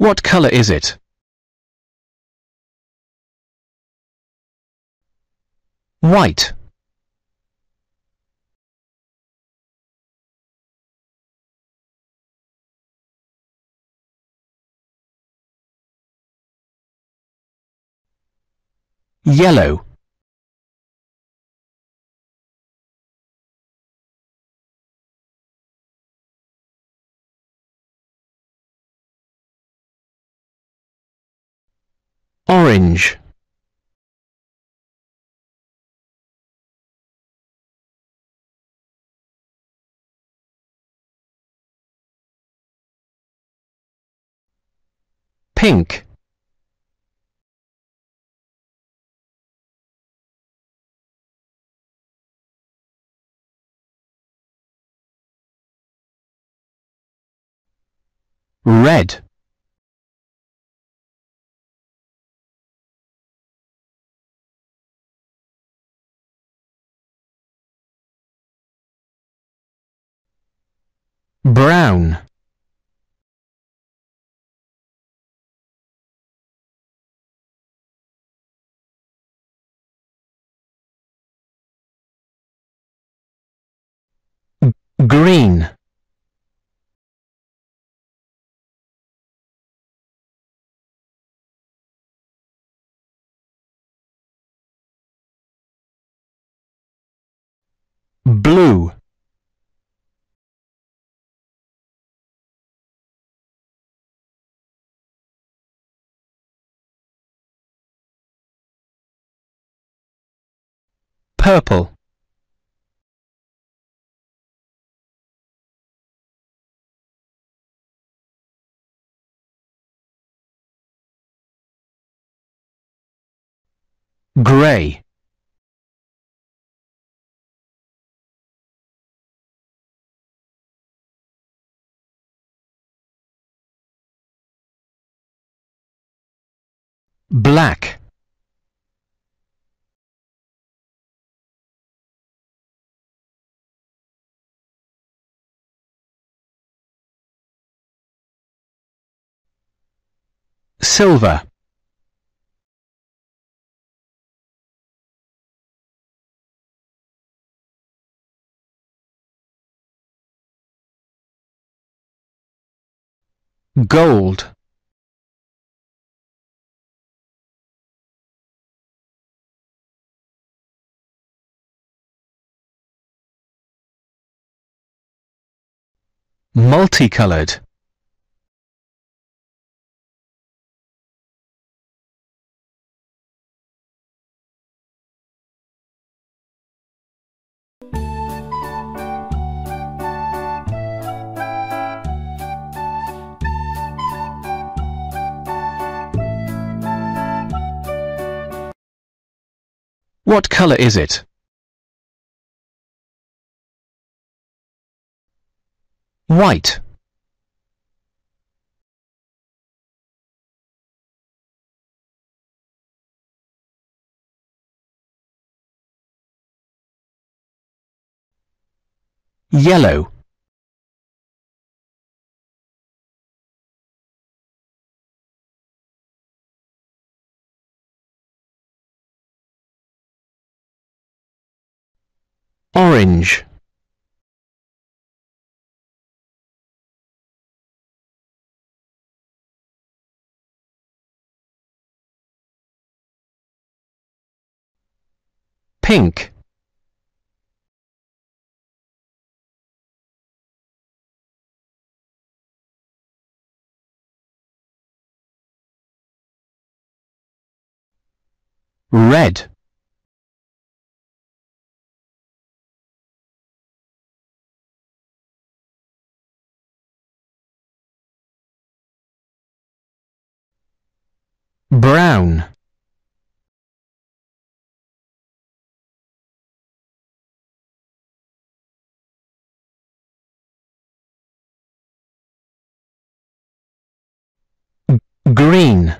What colour is it? White. Yellow. Orange. Pink. Red. Brown. Green. Purple. Grey. Black. Silver. Gold. Multicolored. What colour is it? White. Yellow. Orange. Pink. Red. Brown. Green.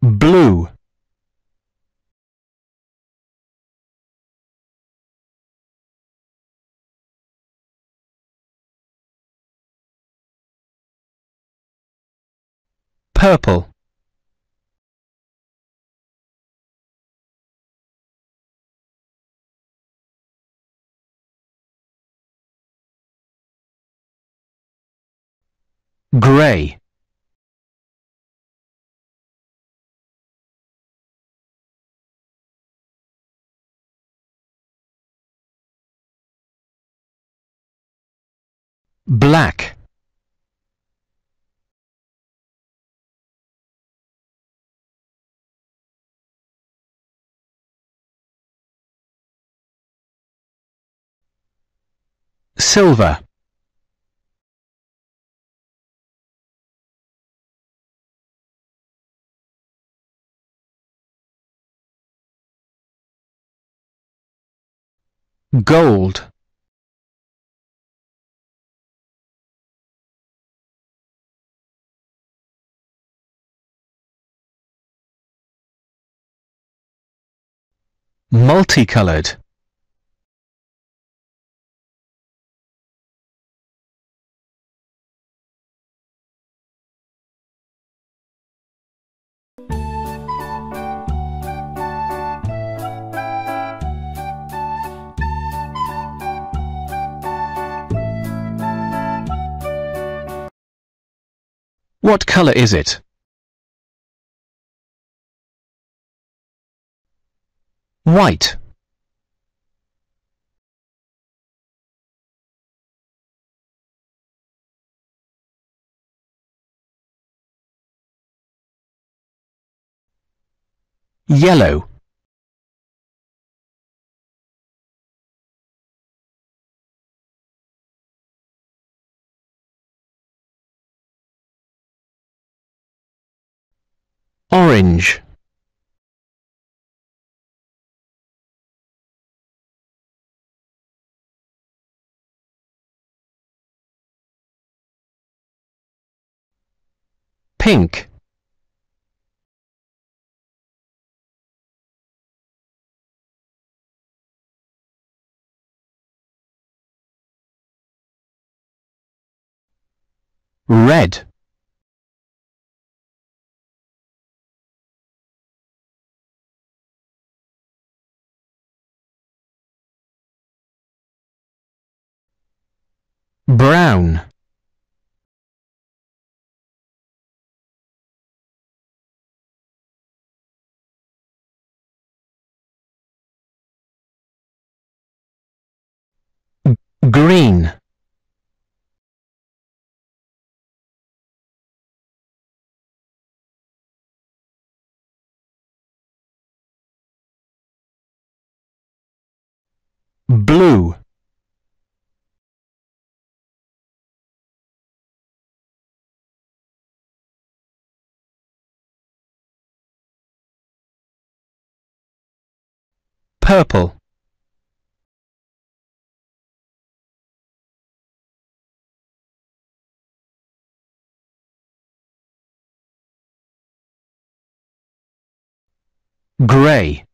Blue. Purple. Grey black silver. Gold. Multicolored What color is it? White Yellow Orange. Pink. Red Green. Blue. Purple Grey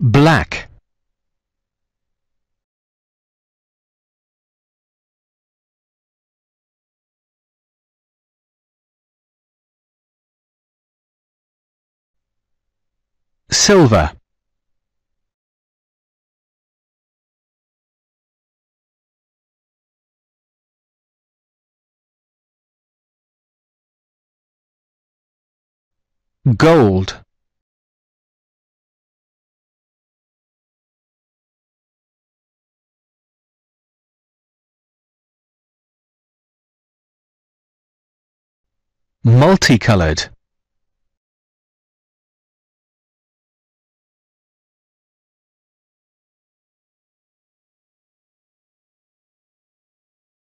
Black. Silver Gold. Multicolored